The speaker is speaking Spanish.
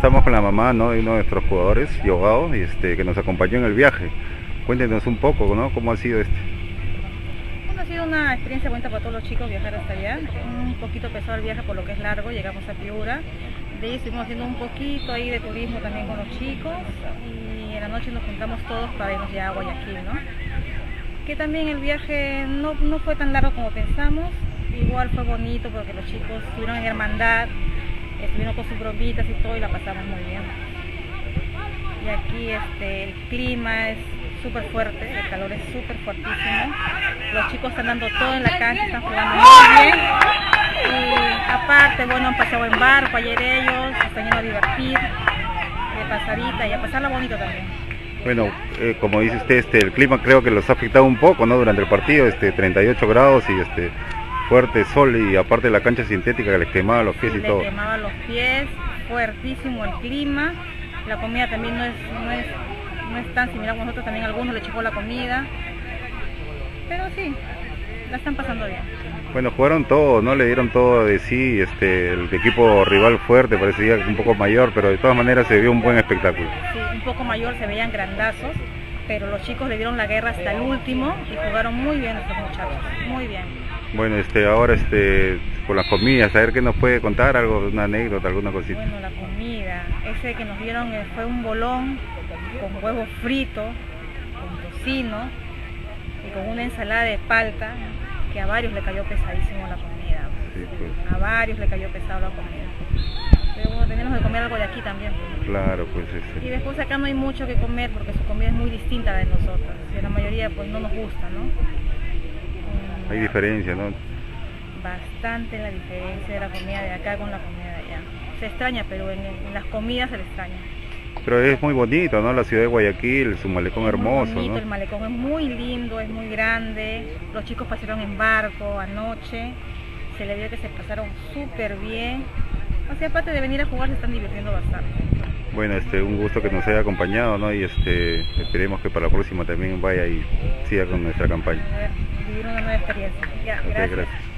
estamos con la mamá de uno de nuestros jugadores, Yogao, este, que nos acompañó en el viaje. Cuéntenos un poco, ¿no? ¿Cómo ha sido este? Bueno, ha sido una experiencia bonita para todos los chicos viajar hasta allá. Un poquito pesado el viaje por lo que es largo, llegamos a Piura. De ahí estuvimos haciendo un poquito ahí de turismo también con los chicos y en la noche nos juntamos todos para irnos ya a Guayaquil, ¿no? Que también el viaje no, no fue tan largo como pensamos, igual fue bonito porque los chicos estuvieron en hermandad, estuvieron con sus bromitas y todo y la pasamos muy bien. Y aquí este, el clima es súper fuerte, el calor es súper fuertísimo. Los chicos están dando todo en la cancha, están jugando muy bien. Y aparte, bueno, han pasado en barco ayer ellos, están yendo a divertir, de pasadita y a pasarla bonito también. Bueno, eh, como dice usted, este, el clima creo que los ha afectado un poco, ¿no? Durante el partido, este, 38 grados y este fuerte sol y aparte la cancha sintética que les quemaba los pies y les todo. quemaba los pies, fuertísimo el clima, la comida también no es, no es, no es tan similar nosotros, también a algunos les chocó la comida, pero sí, la están pasando bien. Bueno, jugaron todo, ¿no? Le dieron todo de sí, este, el equipo rival fuerte, parecía un poco mayor, pero de todas maneras se vio un buen espectáculo. Sí, un poco mayor, se veían grandazos, pero los chicos le dieron la guerra hasta el último y jugaron muy bien estos muchachos, muy bien. Bueno, este, ahora este, con las comidas, a ver qué nos puede contar, algo, una anécdota, alguna cosita. Bueno, la comida, ese que nos dieron eh, fue un bolón con huevo frito, con tocino y con una ensalada de palta que a varios le cayó pesadísimo la comida. Sí, pues, A varios le cayó pesado la comida. Pero bueno, tenemos que comer algo de aquí también. claro, pues Y este, después acá no hay mucho que comer porque su comida es muy distinta a la de nosotros. Y la mayoría pues no nos gusta, ¿no? Hay diferencia, ¿no? Bastante la diferencia de la comida de acá con la comida de allá. Se extraña, pero en, en las comidas se le extraña. Pero es muy bonito, ¿no? La ciudad de Guayaquil, su malecón Es muy hermoso, bonito, ¿no? El malecón es muy lindo, es muy grande. Los chicos pasaron en barco anoche. Se le vio que se pasaron súper bien. O sea, aparte de venir a jugar, se están divirtiendo bastante. Bueno, este, un gusto que nos haya acompañado, ¿no? Y este, esperemos que para la próxima también vaya y siga con nuestra campaña. A ver, vivir una nueva experiencia. Ya, gracias.